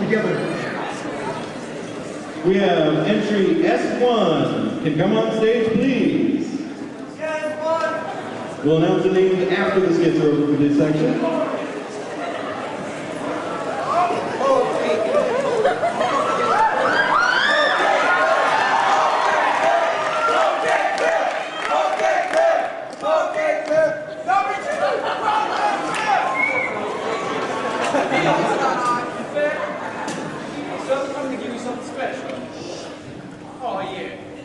together. We have entry S1. Can come on stage, please. We'll announce the names after the skits are over for this section.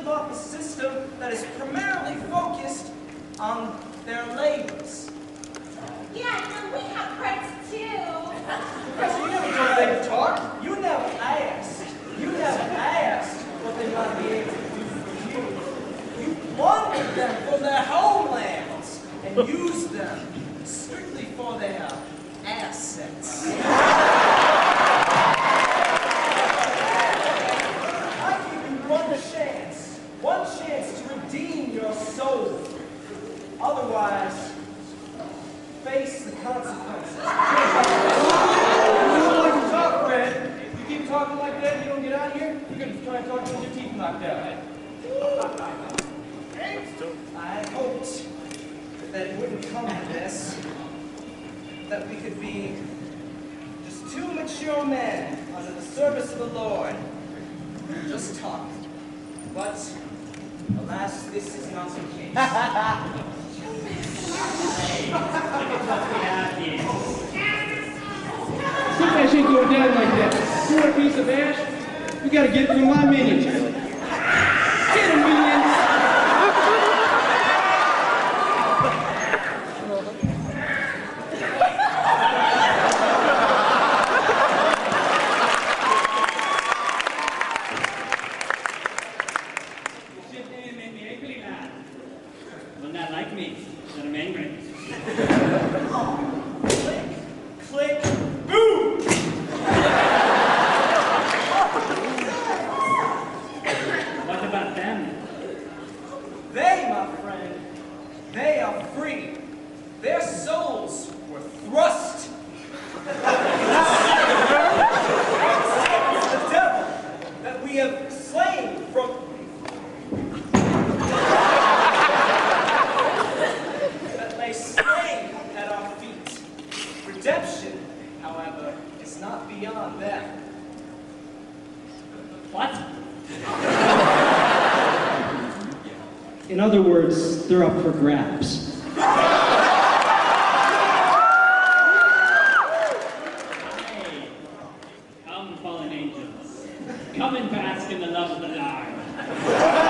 live off a system that is primarily focused on their labors. Yeah, and we have friends too. Because you never told them to talk. You never asked. You never asked what they might be able to do for you. You plundered them from their homelands and used them strictly for their assets. I give you one chance, one chance to redeem your soul. Otherwise, face the consequences. You don't like to talk, Fred. If you keep talking like that, you don't get out of here, you're gonna try and talk with your teeth knocked out. I hoped that it wouldn't come to this, that we could be just two mature men under the service of the Lord, just talk. But, alas, this is not the case. Some ash ain't going down like that. You want a piece of ash? You gotta get from my minions. Get him, minions! Sit there and make me angry lad. Will not like me, angry. Click, boom! What about them? They, my friend, they are free. Their souls were thrust. the devil that we have slain from. that lay slain at our feet. Redemption, however, not beyond them. What? In other words, they're up for grabs. Hey, come, fallen angels. Come and bask in the love of the Lord.